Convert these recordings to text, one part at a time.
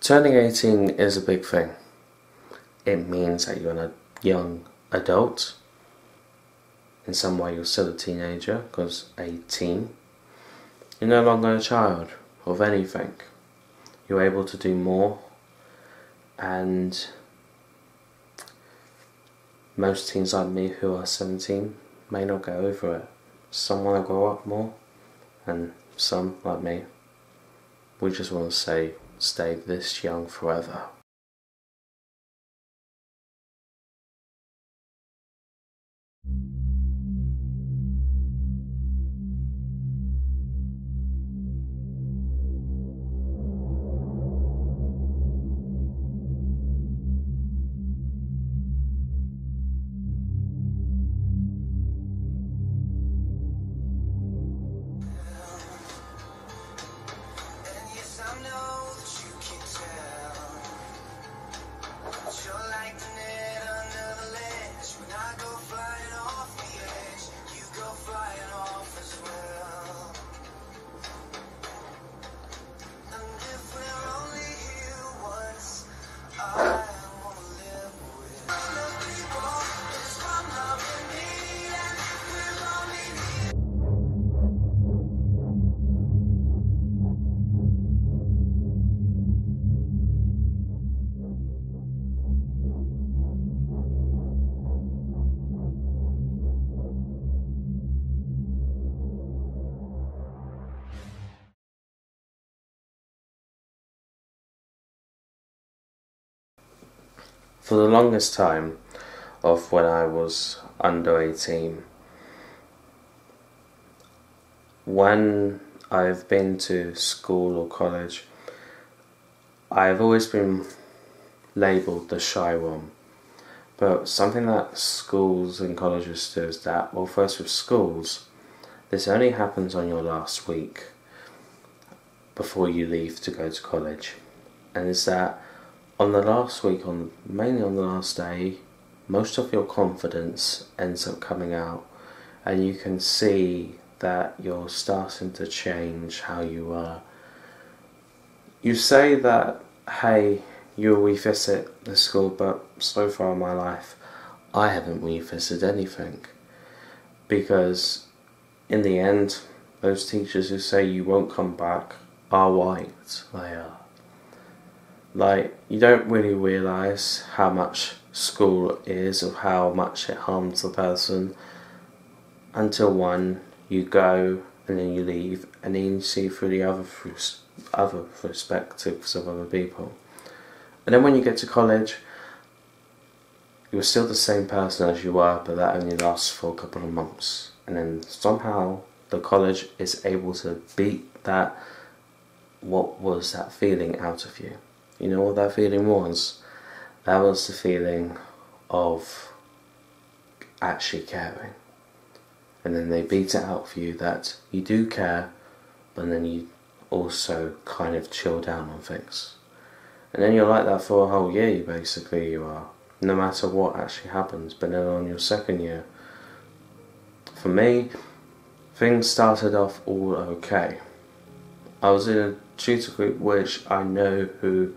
Turning 18 is a big thing. It means that you're a young adult. In some way, you're still a teenager because 18. You're no longer a child of anything. You're able to do more, and most teens like me who are 17 may not get over it. Some want to grow up more, and some, like me, we just want to say stay this young forever. For the longest time of when I was under 18 when I've been to school or college I've always been labelled the shy one. But something that schools and colleges do is that well first with schools this only happens on your last week before you leave to go to college. And is that on the last week, on mainly on the last day, most of your confidence ends up coming out, and you can see that you're starting to change how you are. You say that, hey, you'll revisit the school, but so far in my life, I haven't revisited anything. Because in the end, those teachers who say you won't come back are white. They are. Like, you don't really realise how much school is or how much it harms the person until one, you go and then you leave and then you see through the other, other perspectives of other people. And then when you get to college, you're still the same person as you were, but that only lasts for a couple of months. And then somehow the college is able to beat that, what was that feeling out of you. You know what that feeling was? That was the feeling of actually caring. And then they beat it out for you that you do care, but then you also kind of chill down on things. And then you're like that for a whole year, basically, you are. No matter what actually happens. But then on your second year, for me, things started off all okay. I was in a tutor group which I know who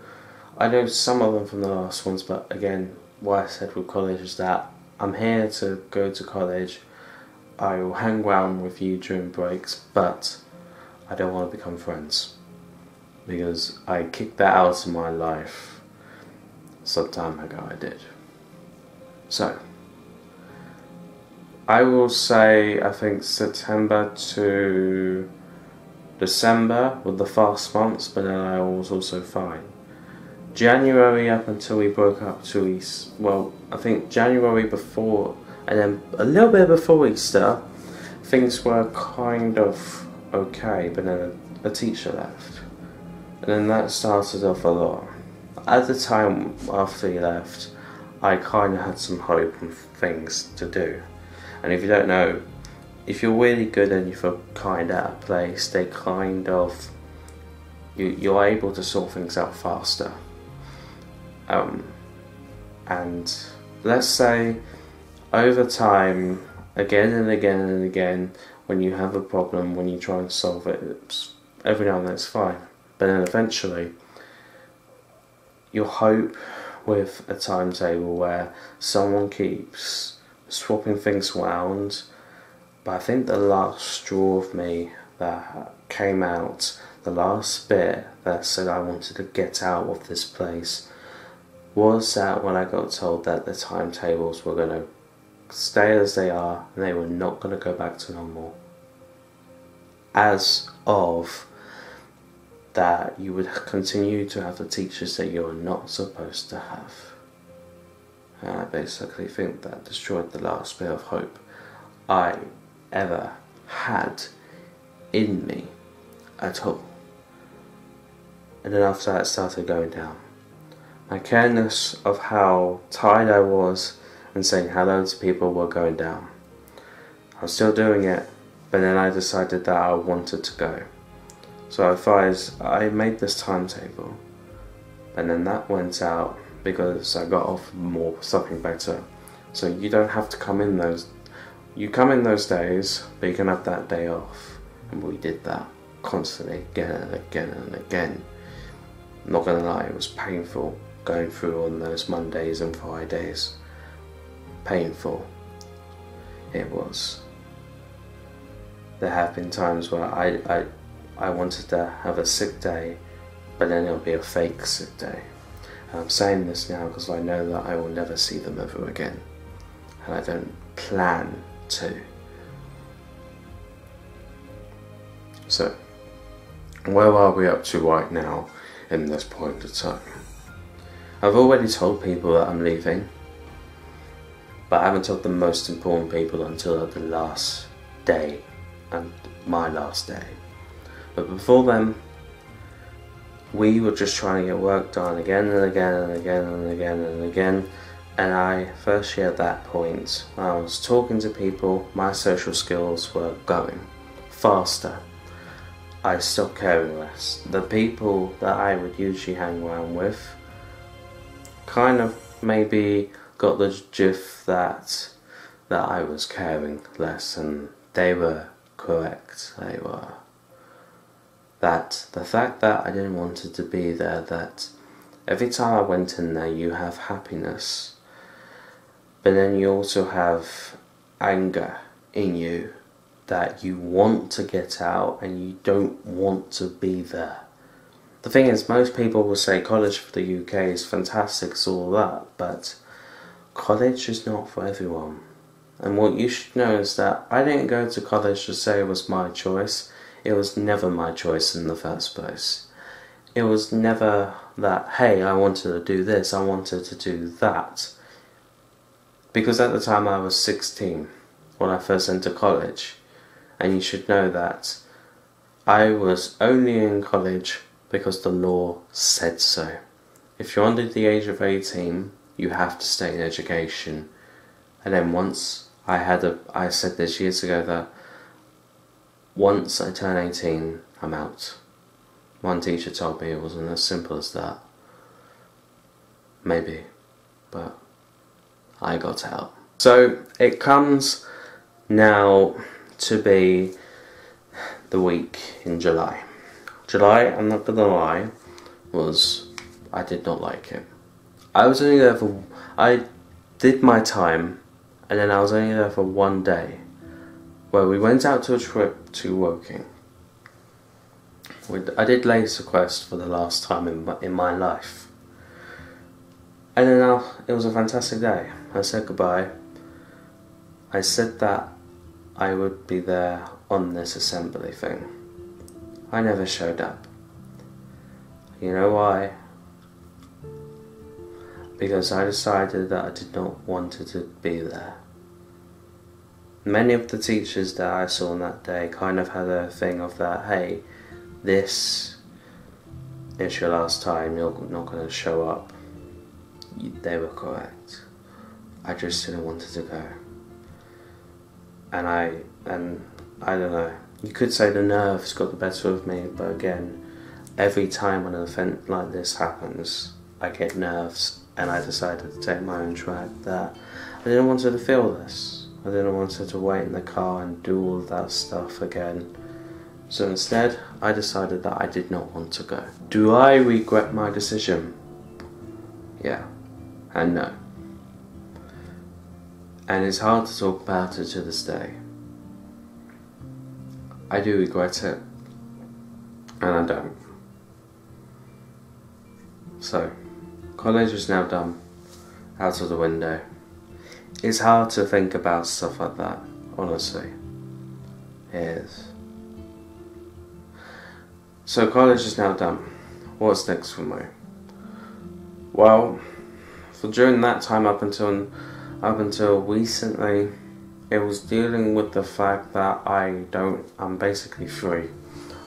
I know some of them from the last ones, but again, what I said with college is that I'm here to go to college. I will hang around with you during breaks, but I don't want to become friends because I kicked that out of my life some time ago. I did. So, I will say I think September to December were the fast months, but then I was also fine. January up until we broke up to East. Well, I think January before, and then a little bit before Easter, things were kind of okay. But then a, a teacher left, and then that started off a lot. At the time after he left, I kind of had some hope and things to do. And if you don't know, if you're really good and you feel kind at a place, they kind of you, you're able to sort things out faster. Um, and let's say over time, again and again and again, when you have a problem, when you try and solve it, every now and then it's fine. But then eventually, your hope with a timetable where someone keeps swapping things around. But I think the last straw of me that came out, the last bit that said I wanted to get out of this place, was that when I got told that the timetables were going to stay as they are and they were not going to go back to normal. As of that, you would continue to have the teachers that you're not supposed to have. And I basically think that destroyed the last bit of hope I ever had in me at all. And then after that, started going down. My careness of how tired I was and saying hello to people were going down. I was still doing it, but then I decided that I wanted to go. So I advised, I made this timetable, and then that went out because I got off more something better. So you don't have to come in those, you come in those days, but you can have that day off. And we did that constantly, again and again and again. I'm not gonna lie, it was painful going through on those Mondays and Fridays. Painful. It was. There have been times where I, I I wanted to have a sick day, but then it'll be a fake sick day. And I'm saying this now because I know that I will never see them ever again, and I don't plan to. So, where are we up to right now in this point of time? I've already told people that I'm leaving, but I haven't told the most important people until the last day and my last day. But before then, we were just trying to get work done again and again and again and again and again. And I first at that point when I was talking to people, my social skills were going faster. I stopped caring less. The people that I would usually hang around with kind of maybe got the gif that that I was caring less and they were correct. They were that the fact that I didn't want to be there, that every time I went in there, you have happiness, but then you also have anger in you that you want to get out and you don't want to be there. The thing is, most people will say college for the UK is fantastic, it's all that, but college is not for everyone. And what you should know is that I didn't go to college to say it was my choice. It was never my choice in the first place. It was never that, hey, I wanted to do this, I wanted to do that. Because at the time I was 16 when I first entered college, and you should know that I was only in college because the law said so. If you're under the age of 18, you have to stay in education. And then once I had a, I said this years ago that once I turn 18, I'm out. One teacher told me it wasn't as simple as that. Maybe, but I got out. So it comes now to be the week in July. July, I'm not gonna lie, was I did not like it. I was only there for I did my time and then I was only there for one day where we went out to a trip to Woking. I did Laser Quest for the last time in my, in my life. And then uh, it was a fantastic day. I said goodbye. I said that I would be there on this assembly thing. I never showed up. You know why? Because I decided that I did not want to be there many of the teachers that I saw on that day kind of had a thing of that, hey, this is your last time, you're not going to show up. They were correct. I just didn't want to go. And I, and I don't know, you could say the nerves got the better of me, but again, every time when an event like this happens, I get nerves and I decided to take my own track that I didn't want to feel this. I didn't want her to wait in the car and do all that stuff again. So instead, I decided that I did not want to go. Do I regret my decision? Yeah, and no. And it's hard to talk about it to this day. I do regret it, and I don't. So, college is now done, out of the window. It's hard to think about stuff like that, honestly. It is. So, college is now done. What's next for me? Well, for during that time up until up until recently, it was dealing with the fact that I don't. I'm basically free.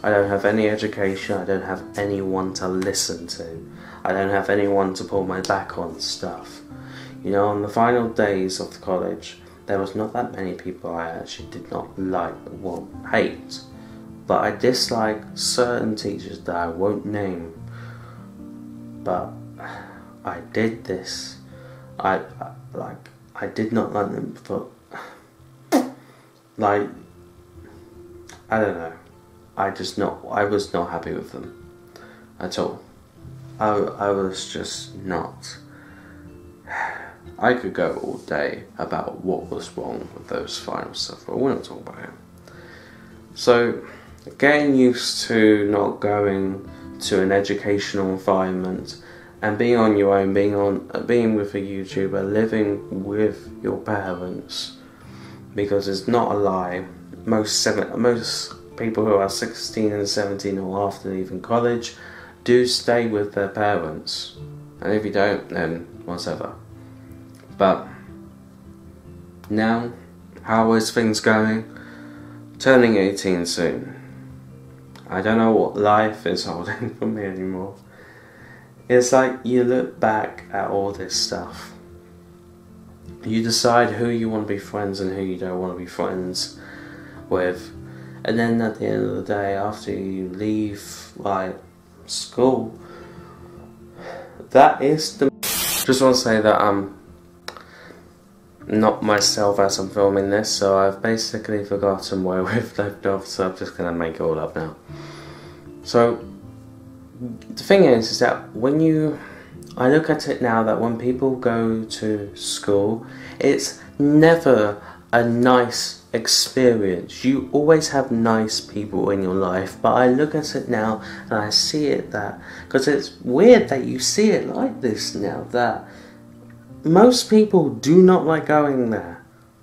I don't have any education. I don't have anyone to listen to. I don't have anyone to pull my back on stuff. You know, on the final days of the college, there was not that many people I actually did not like or hate, but I dislike certain teachers that I won't name. But I did this. I, I like I did not like them for like I don't know. I just not I was not happy with them at all. I I was just not. I could go all day about what was wrong with those final stuff, but we're not talking about it. So, getting used to not going to an educational environment and being on your own, being on, uh, being with a YouTuber, living with your parents, because it's not a lie. Most seven, most people who are 16 and 17 or after leaving college do stay with their parents, and if you don't, then whatever. But now, how is things going? Turning 18 soon. I don't know what life is holding for me anymore. It's like you look back at all this stuff. You decide who you want to be friends and who you don't want to be friends with. And then at the end of the day, after you leave like school, that is the. Just want to say that I'm not myself as I'm filming this, so I've basically forgotten where we've left off, so I'm just gonna make it all up now. So, the thing is, is that when you. I look at it now that when people go to school, it's never a nice experience. You always have nice people in your life, but I look at it now and I see it that because it's weird that you see it like this now that most people do not like going there.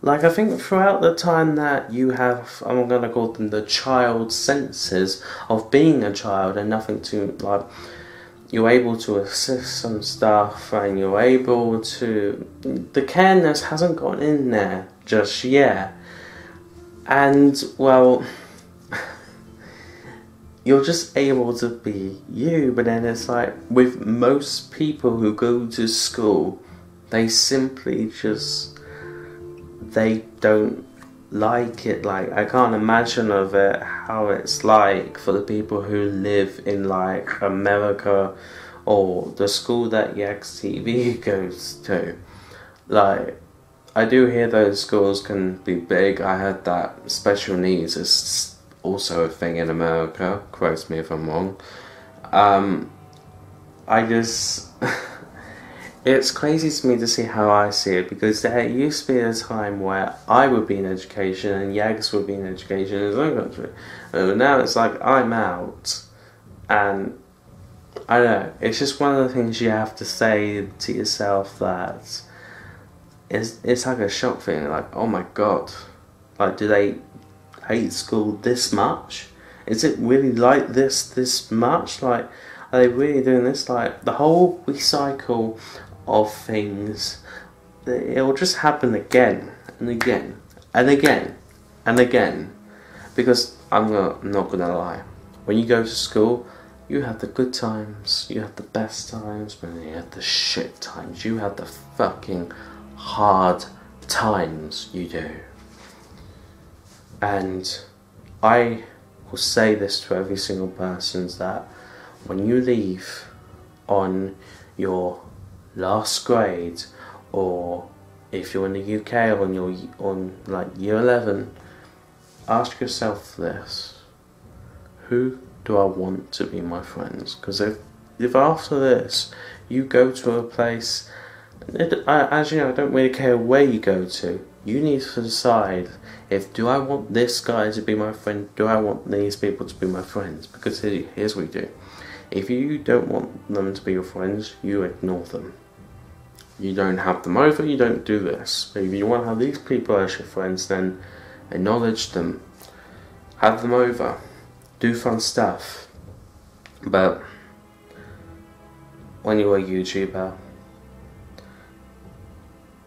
Like I think throughout the time that you have, I'm gonna call them the child senses of being a child and nothing to like. You're able to assist some stuff and you're able to. The careness hasn't gone in there just yet. And, well, you're just able to be you, but then it's like with most people who go to school, they simply just. They don't like it like I can't imagine of it how it's like for the people who live in like America or the school that Yags TV goes to. Like I do hear those schools can be big. I heard that special needs is also a thing in America. Quote me if I'm wrong. Um, I just it's crazy to me to see how I see it because there used to be a time where I would be in education and Yags would be in education in his own country. But now it's like I'm out and I don't know, it's just one of the things you have to say to yourself that it's, it's like a shock thing, like, oh my god, like, do they hate school this much? Is it really like this this much? Like, are they really doing this? Like, the whole recycle of things, it'll just happen again and again and again and again. Because I'm not, I'm not gonna lie, when you go to school, you have the good times, you have the best times, but you have the shit times, you have the fucking hard times, you do. And I will say this to every single person that when you leave on your last grade or if you're in the UK or on your on like year 11 ask yourself this who do I want to be my friends because if if after this you go to a place, it, I, as you know, I don't really care where you go to. You need to decide if do I want this guy to be my friend, do I want these people to be my friends? Because here's what you do. If you don't want them to be your friends, you ignore them. You don't have them over, you don't do this. But if you want to have these people as your friends, then acknowledge them. Have them over. Do fun stuff. But when you're a YouTuber,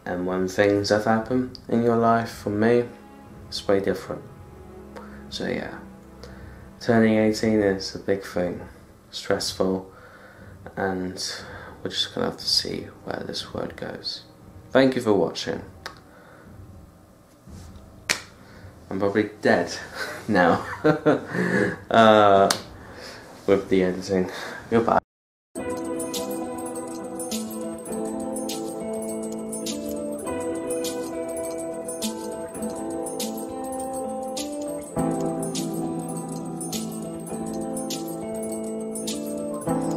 and when things have happened in your life, for me, it's way different. So yeah, turning 18 is a big thing, stressful, and we're just going to have to see where this word goes. Thank you for watching. I'm probably dead now uh, with the editing. Goodbye. Thank